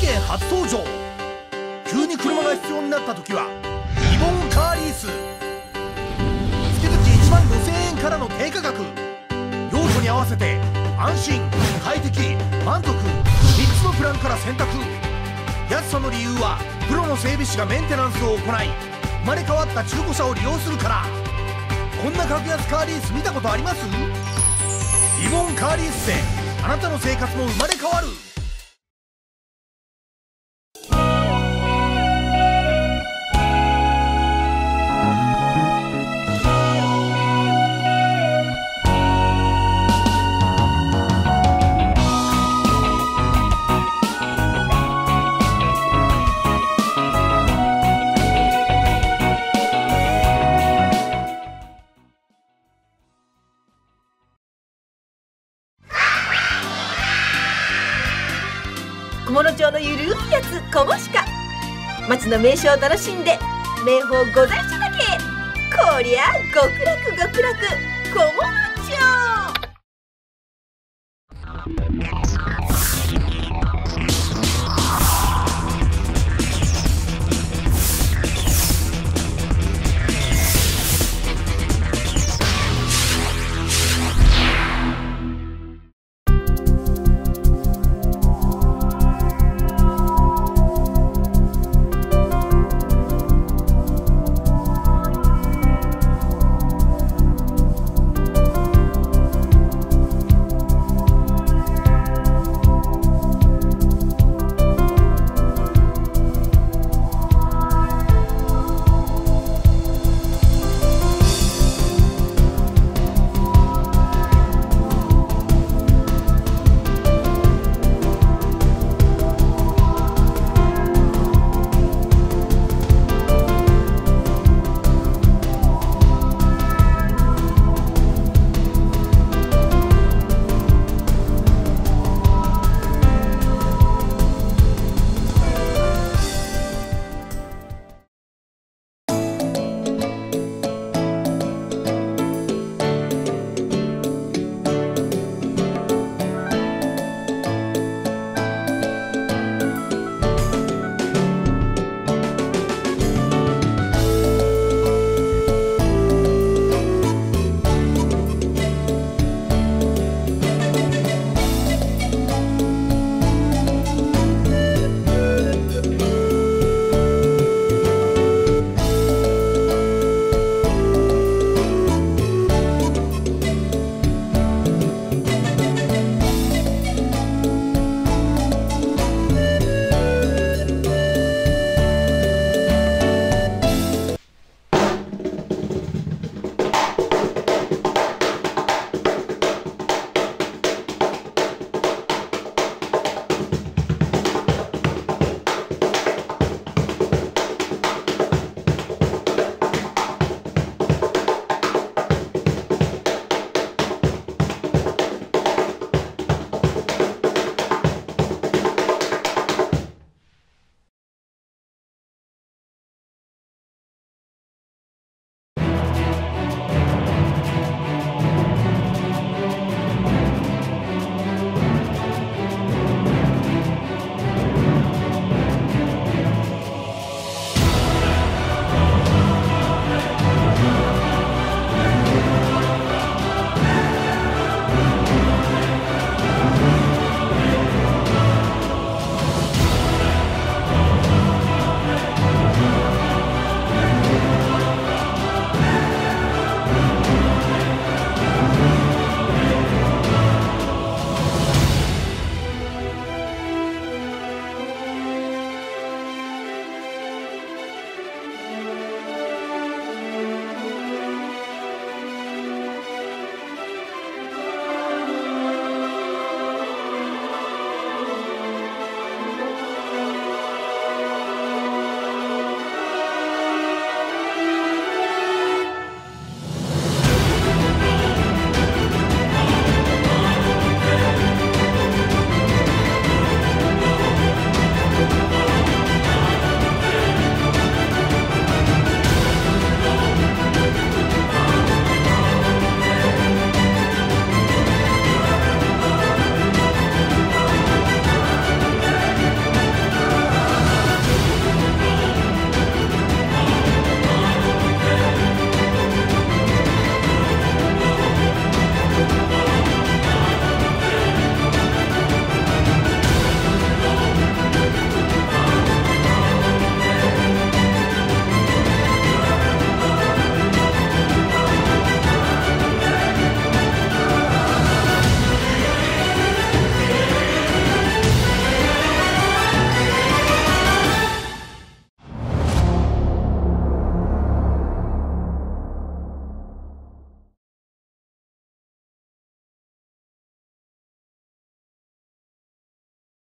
県初登場。急に車が必要になった時はリボンカーリース。月々1万5000円からの低価格。用途に合わせて安心快適満足3つのプランから選択。安さの理由はプロの整備士がメンテナンスを行い生まれ変わった中古車を利用するから。こんな格安カーリース見たことあります？リボンカーリースであなたの生活も生まれ変わる。小物町のゆるいやつ小もしか町の名所を楽しんで名宝ご在所だけ。こりゃ極楽極楽。小物町。